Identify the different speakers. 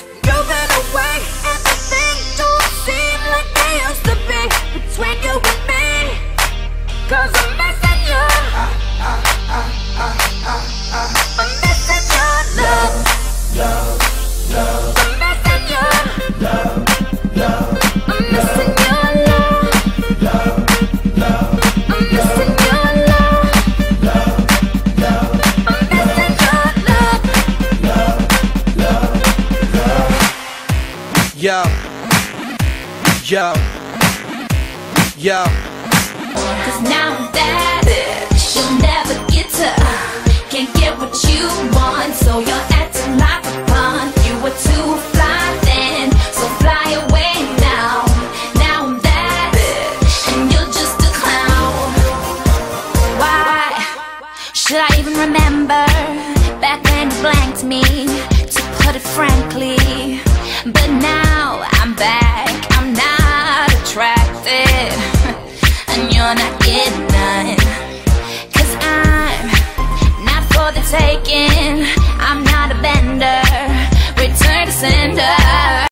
Speaker 1: moving away, and don't seem like they used to be between you and
Speaker 2: Yo. Yo. Yo.
Speaker 3: Cause now I'm that bitch you'll never get to. Uh, can't get what you want, so you're acting like a pawn. You were too fly then, so fly away now. Now I'm that bitch, and you're just a clown. Why should I even remember back when you blanked me? Attracted, and you're not getting none.